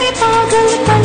में पागल पल